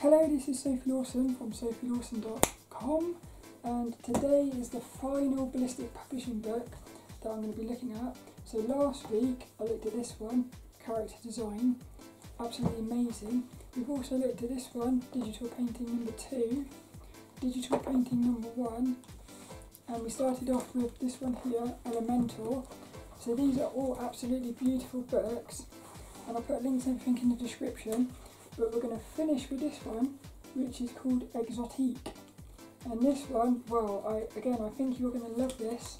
Hello, this is Sophie Lawson from sophielawson.com and today is the final ballistic publishing book that I'm going to be looking at. So last week I looked at this one, character design, absolutely amazing. We've also looked at this one, digital painting number two, digital painting number one, and we started off with this one here, Elemental. So these are all absolutely beautiful books and I'll put links and everything in the description. But we're going to finish with this one, which is called Exotique. And this one, well, I again, I think you're going to love this.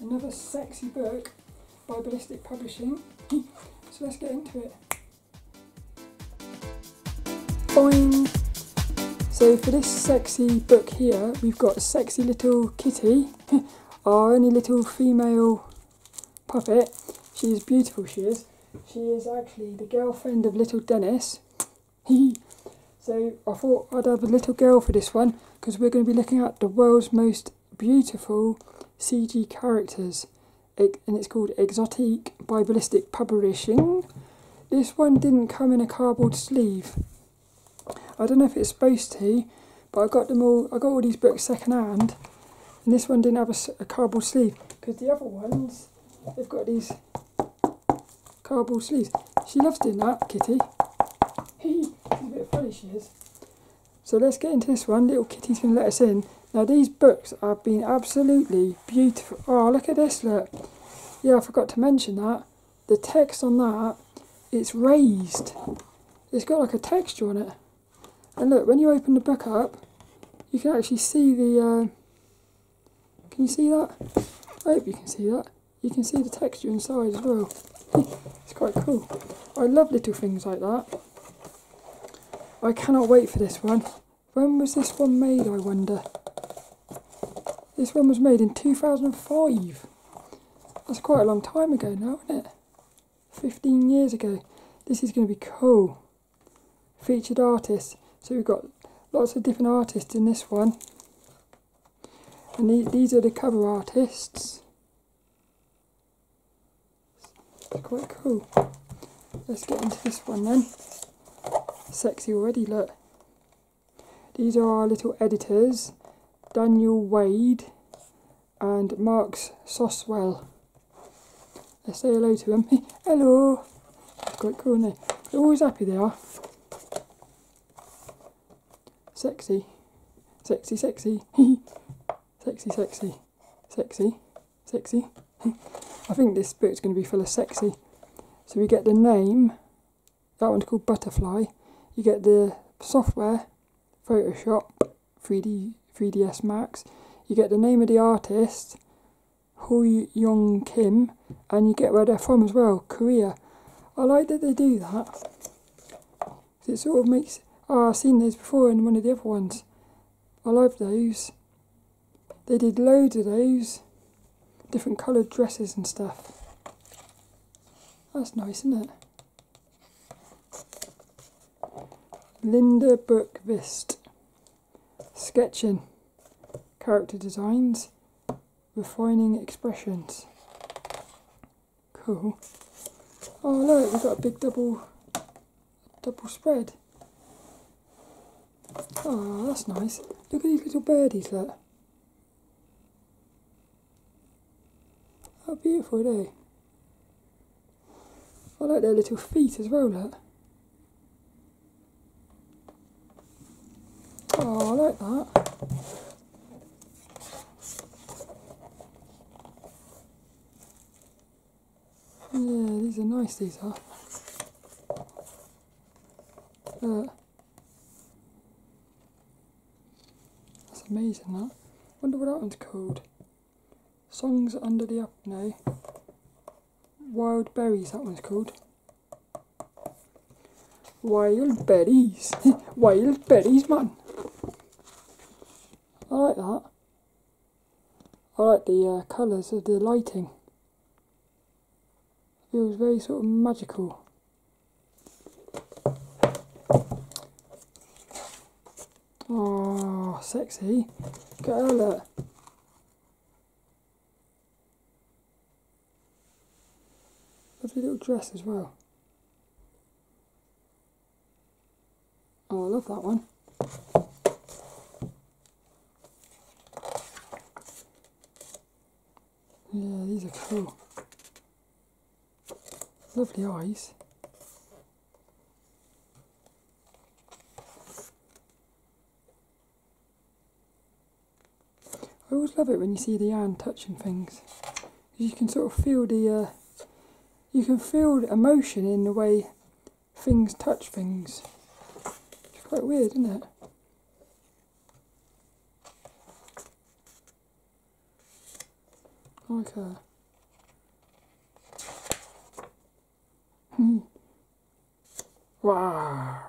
Another sexy book by Ballistic Publishing. so let's get into it. Fine. So for this sexy book here, we've got a sexy little kitty, our only little female puppet. She is beautiful, she is. She is actually the girlfriend of little Dennis. So I thought I'd have a little girl for this one because we're going to be looking at the world's most beautiful CG characters. And it's called Exotique by Ballistic Publishing. This one didn't come in a cardboard sleeve. I don't know if it's supposed to, but I got them all. I got all these books second hand, and this one didn't have a, a cardboard sleeve because the other ones they've got these cardboard sleeves. She loves doing that, Kitty. So let's get into this one. Little Kitty's going to let us in. Now, these books have been absolutely beautiful. Oh, look at this, look. Yeah, I forgot to mention that. The text on that, it's raised. It's got like a texture on it. And look, when you open the book up, you can actually see the... Uh, can you see that? I hope you can see that. You can see the texture inside as well. it's quite cool. I love little things like that. I cannot wait for this one. When was this one made, I wonder? This one was made in 2005. That's quite a long time ago now, isn't it? 15 years ago. This is going to be cool. Featured artists. So we've got lots of different artists in this one. And these are the cover artists. It's quite cool. Let's get into this one then. Sexy already, look. These are our little editors, Daniel Wade and Mark Snoswell. Let's say hello to them. hello! Quite cool, isn't they? They're always happy they are. Sexy. Sexy, sexy. sexy, sexy. Sexy. Sexy. I think this book's going to be full of sexy. So we get the name, that one's called Butterfly. You get the software, Photoshop, 3D, 3ds Max. You get the name of the artist, Hui Young Kim, and you get where they're from as well, Korea. I like that they do that. It sort of makes. Oh, I've seen those before in one of the other ones. I love those. They did loads of those different coloured dresses and stuff. That's nice, isn't it? Linda Bergkvist. Sketching. Character designs. Refining expressions. Cool. Oh look, we've got a big double double spread. Oh, that's nice. Look at these little birdies, look. How beautiful are they? I like their little feet as well, look. Oh, I like that. Yeah, these are nice, these are. Look. That's amazing, that. wonder what that one's called. Songs Under the Up. No. Wild Berries, that one's called. Wild Berries. Wild Berries, man. I like that. I like the uh, colours of the lighting. Feels very sort of magical. Oh, sexy. Her, look. Lovely little dress as well. Oh, I love that one. Yeah, these are cool. Lovely eyes. I always love it when you see the hand touching things. You can sort of feel the, uh, you can feel the emotion in the way things touch things. It's quite weird, isn't it? Like wow.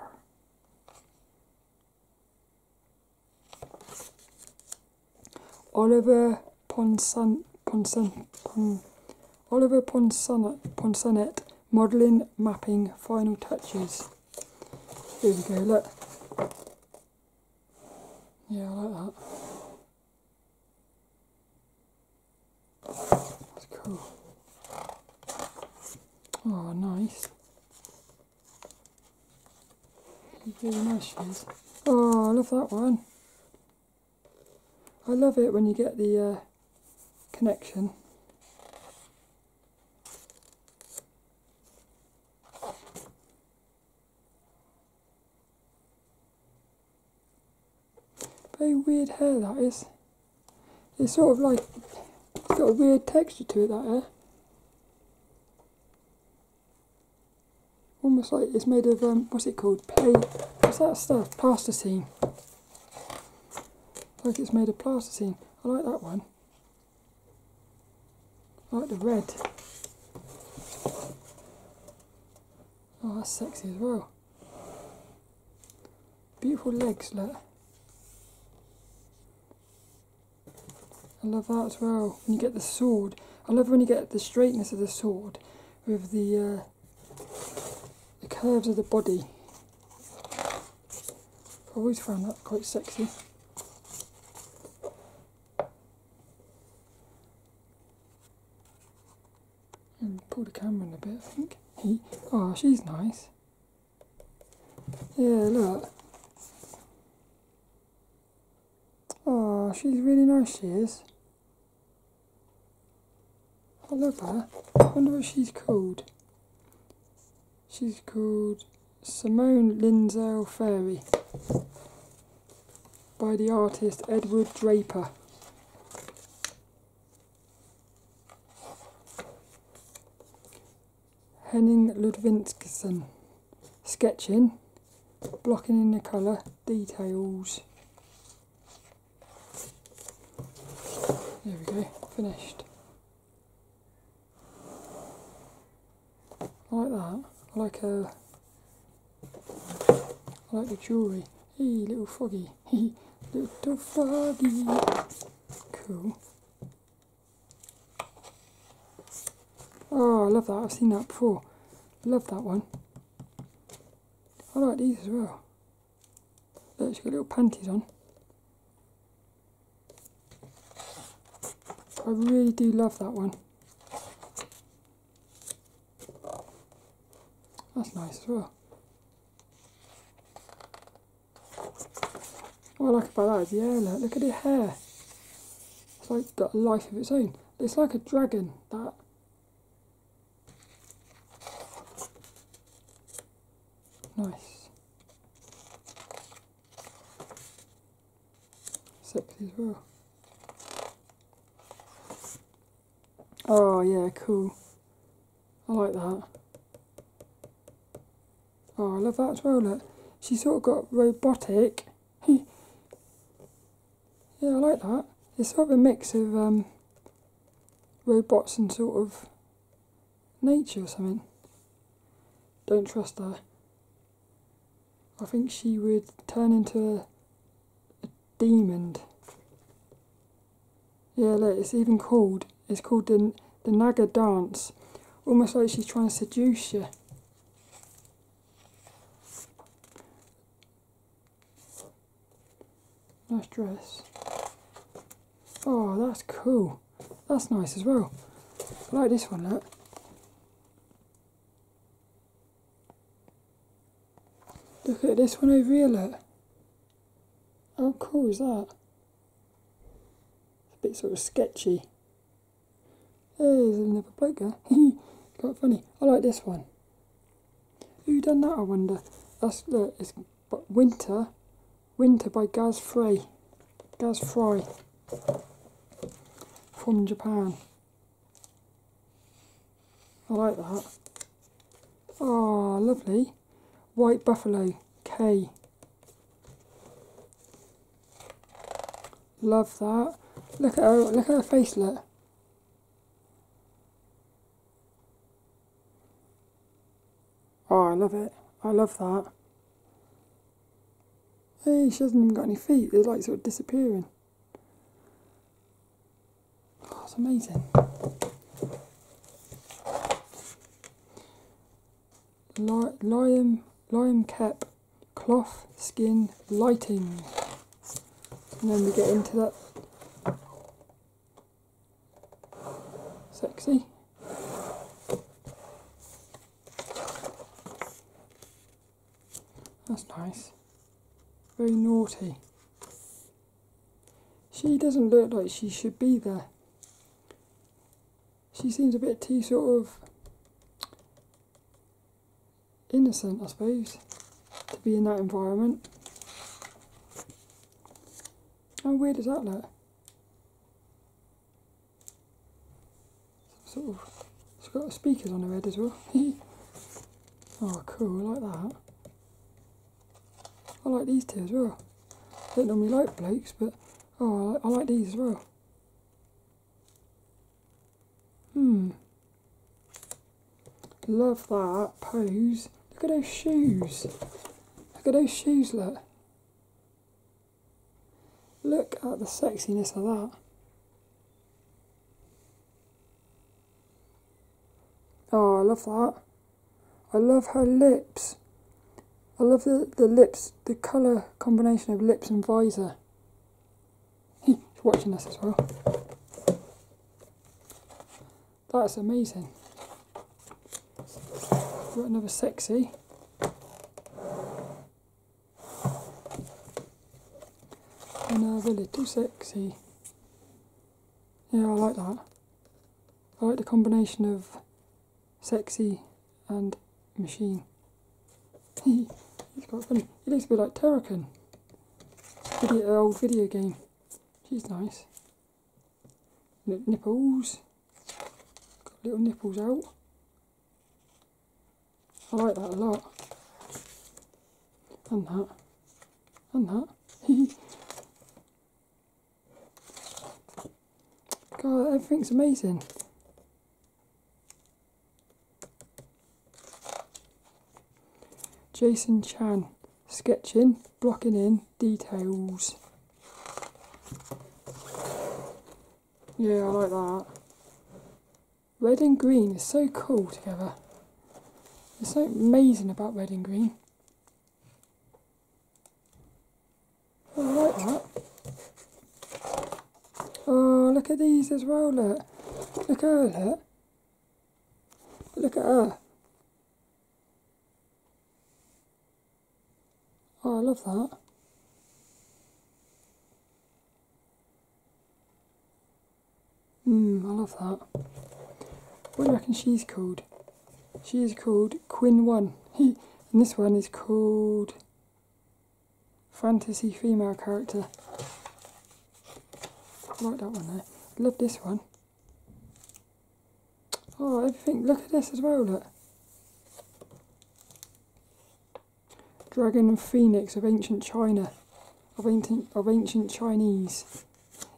Oliver Ponson, Ponson, Pon, Oliver Ponson, Ponsonet modelling, mapping, final touches. Here we go, look. Yeah, I like that. That's cool. Oh, nice. Really nice she is. Oh, I love that one. I love it when you get the uh, connection. Very weird hair that is. It's sort of like, it's got a weird texture to it, that hair. Almost like it's made of, um, what's it called? Play, what's that stuff? Plasticine. Like it's made of plasticine. I like that one. I like the red. Oh, that's sexy as well. Beautiful legs, look. I love that as well. When you get the sword, I love when you get the straightness of the sword with the uh, the curves of the body. I've always found that quite sexy. And pull the camera in a bit, I think. He, oh, she's nice. Yeah, look. Oh, she's really nice, she is. I love her. I wonder what she's called. She's called Simone Lindsay Fairy by the artist Edward Draper. Henning Ludvigsen. Sketching, blocking in the colour, details. There we go, finished. Like that. I like a. I like the jewellery. Hey, little froggy. Hey, little froggy. Cool. Oh, I love that. I've seen that before. Love that one. I like these as well. Look, she's got little panties on. I really do love that one. That's nice as well. What I like about that is the hair, look, at the hair. It's like got a life of its own. It's like a dragon, that. Nice. Sexy as well. Oh yeah, cool. I like that. Oh, I love that as well. Look, she's sort of got robotic. yeah, I like that. It's sort of a mix of um, robots and sort of nature or something. Don't trust her. I think she would turn into a, a demon. Yeah, look, it's even called. It's called the the Naga dance, almost like she's trying to seduce you. Nice dress. Oh, that's cool. That's nice as well. I like this one, look. Look at this one over here, look. How cool is that? It's a bit sort of sketchy. There's another bloke there. Quite funny. I like this one. Who done that, I wonder? That's, look, it's Winter. Winter by Gaz Frey. Gaz Fry. From Japan. I like that. Oh, lovely. White Buffalo, K. Love that. Look at her, look at her face, look. Oh, ah, I love it. I love that. Hey, she hasn't even got any feet. They're like sort of disappearing. Oh, it's amazing. Liam, Liam Kemp, cloth, skin, lighting. And then we get into that sexy. That's nice. Very naughty. She doesn't look like she should be there. She seems a bit too sort of innocent, I suppose, to be in that environment. How weird does that look? Sort of, it's got speakers on her head as well. oh, cool, I like that. I like these two as well. I don't normally like blokes, but oh, I like, I like these as well. Hmm. Love that pose. Look at those shoes. Look at those shoes, look. Look at the sexiness of that. Oh, I love that. I love her lips. I love the, the lips, the colour combination of lips and visor. He's watching this as well. That's amazing. Got another sexy. Another little sexy. Yeah, I like that. I like the combination of sexy and machine. He's quite funny. He looks a bit like Terrakin. Video, uh, old video game. She's nice. Nipples. Got little nipples out. I like that a lot. And that. And that. God, everything's amazing. Jason Chan, sketching, blocking in, details. Yeah, I like that. Red and green is so cool together. There's something amazing about red and green. Oh, I like that. Oh, look at these as well, look. Look at her, look. Look at her. Oh, I love that. Hmm, I love that. What do you reckon she's called? She is called Quinn One. and this one is called Fantasy Female Character. I like that one there. Love this one. Oh, everything. Look at this as well, look. Dragon and Phoenix of ancient China. Of ancient, of ancient Chinese.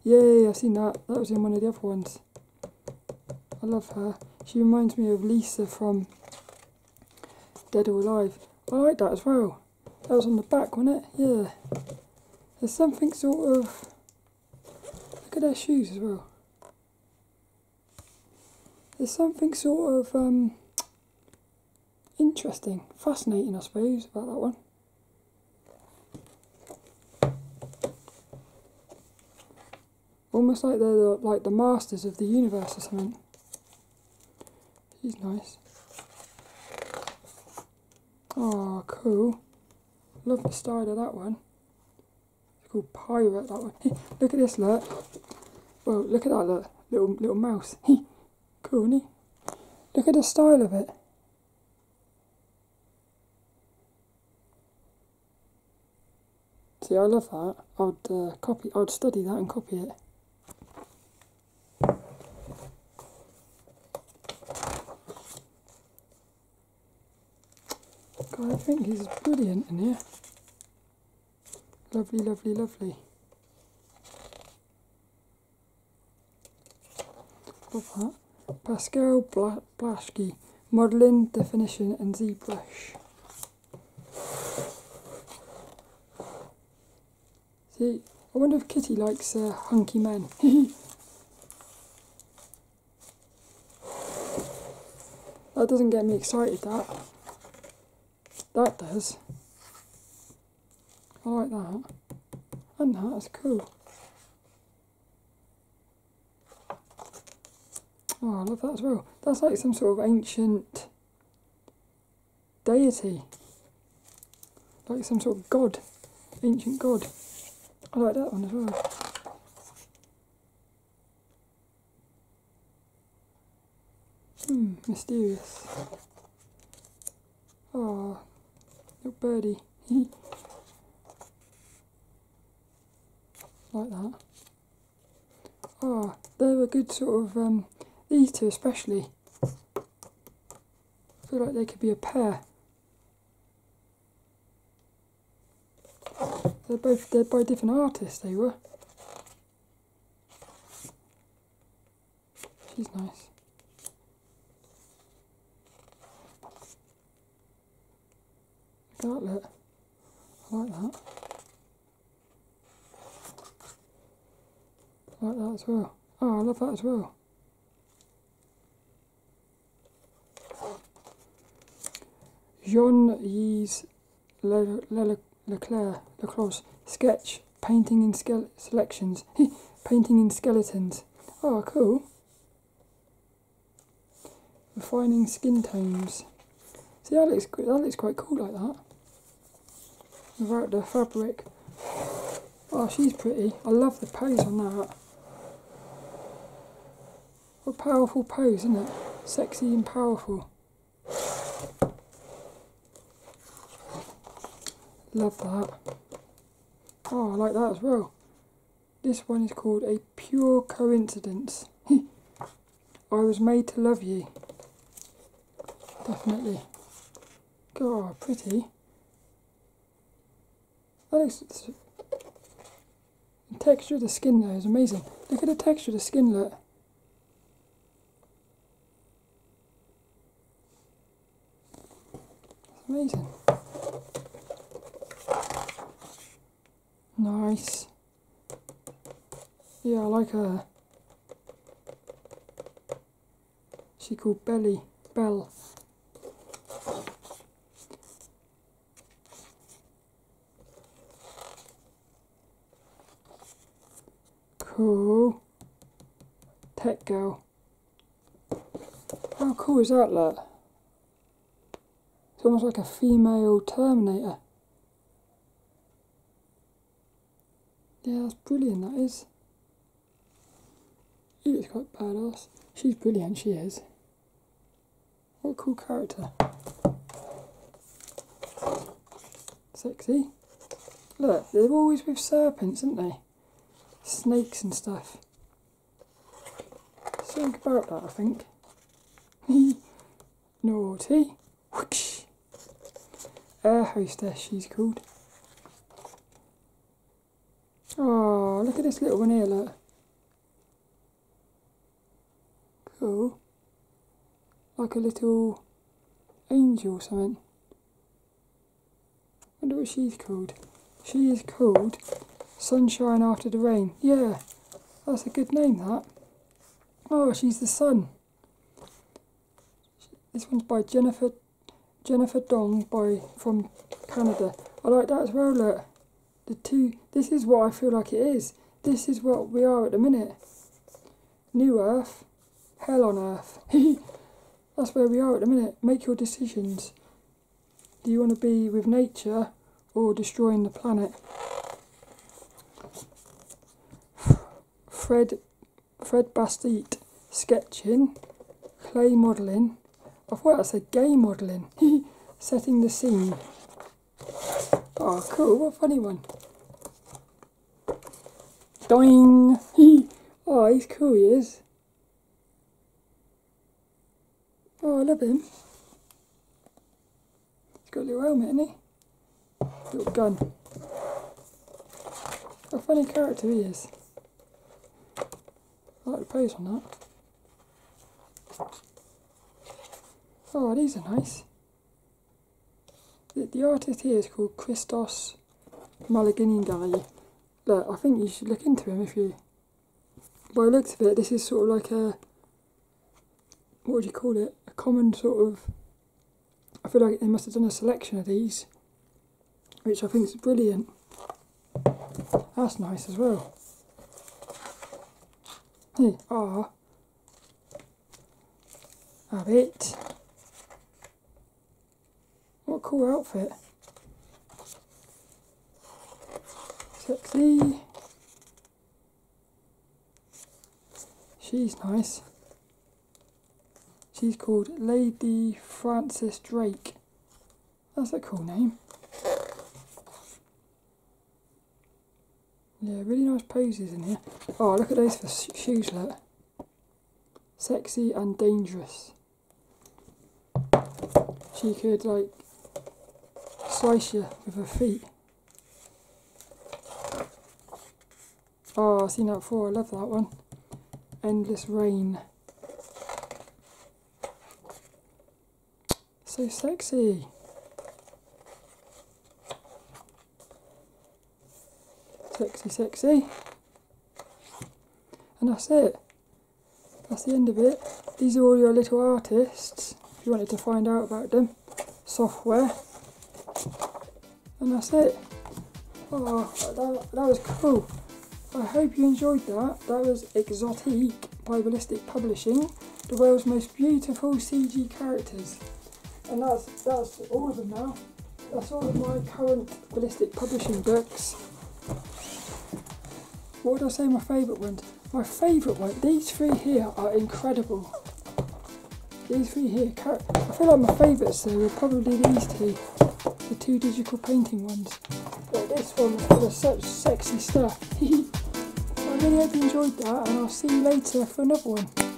Yay, I've seen that. That was in one of the other ones. I love her. She reminds me of Lisa from Dead or Alive. I like that as well. That was on the back, wasn't it? Yeah. There's something sort of... Look at their shoes as well. There's something sort of um, interesting, fascinating, I suppose, about that one. Almost like they're the, like the masters of the universe or something. He's nice. Oh, cool. love the style of that one. It's called Pirate, that one. look at this, look. Well, look at that, look. Little, little mouse. cool, he? Look at the style of it. See, I love that. I'd uh, copy. I'd study that and copy it. Think he's brilliant in here. Lovely, lovely, lovely. Love that. Pascal Bla Blaschke, Modelling, Definition and ZBrush. See, I wonder if Kitty likes uh, hunky men. that doesn't get me excited, that. That does. I like that. And that's cool. Oh, I love that as well. That's like some sort of ancient deity. Like some sort of god. Ancient god. I like that one as well. Hmm, mysterious. Oh, little birdie. like that. Oh, they're a good sort of, um, these two especially. I feel like they could be a pair. They're both they're by different artists. They were. She's nice. I like that. Like that as well. Oh, I love that as well. Jean-Yves Leclercq Leclercq, Leclercq, sketch, painting in skele selections, painting in skeletons. Oh, cool. Refining skin tones. See, that looks, that looks quite cool like that. Without the fabric. Oh, she's pretty. I love the pose on that. What a powerful pose, isn't it? Sexy and powerful. Love that. Oh, I like that as well. This one is called A Pure Coincidence. I was made to love you. Definitely. God, pretty. Oh, Looks, the texture of the skin there is amazing. Look at the texture of the skin, look. It's amazing. Nice. Yeah, I like her. She called Belly. Belle. Cool. Tech girl. How cool is that, look? It's almost like a female Terminator. Yeah, that's brilliant, that is. He looks quite badass. She's brilliant, she is. What a cool character. Sexy. Look, they're always with serpents, aren't they? Snakes and stuff. Something about that, I think. Naughty. Whoosh. Air hostess, she's called. Oh, look at this little one here, look. Cool. Like a little angel or something. wonder what she's called. She is called Sunshine After the Rain. Yeah, that's a good name, that. Oh, she's the sun. This one's by Jennifer Jennifer Dong by from Canada. I like that as well, look the two this is what I feel like it is. This is what we are at the minute. New Earth, hell on earth. That's where we are at the minute. Make your decisions. Do you want to be with nature or destroying the planet. Fred Fred Bastide sketching, clay modelling. I thought that said gay modelling. Setting the scene. Oh, cool! What a funny one. Doing. oh, he's cool. He is. Oh, I love him. He's got a little helmet, hasn't he? Little gun. What a funny character he is. I like the pose on that. Oh, these are nice. The, the artist here is called Christos Malaginindali. Look, I think you should look into him if you... By the looks of it, this is sort of like a... What would you call it? A common sort of... I feel like they must have done a selection of these. Which I think is brilliant. That's nice as well. Hey, ah. Have it. What a cool outfit. Sexy. She's nice. She's called Lady Frances Drake. That's a cool name. Yeah, really nice poses in here. Oh, look at those for shoes, look. Sexy and dangerous. She could, like, slice you with her feet. Oh, I've seen that before. I love that one. Endless Rain. So sexy. Sexy, sexy. And that's it. That's the end of it. These are all your little artists. If you wanted to find out about them. Software. And that's it. Oh, that, that was cool. I hope you enjoyed that. That was Exotique by Ballistic Publishing, the world's most beautiful CG characters. And that's that's all of them now. That's all of my current Ballistic Publishing books. What would I say my favourite ones? My favourite one, these three here are incredible. These three here, I feel like my favourites though are probably these two, the two digital painting ones. But this one is full of such sexy stuff. I really hope you enjoyed that and I'll see you later for another one.